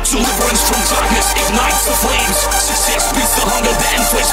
Deliverance from darkness ignites the flames. Success beats the hunger that inflates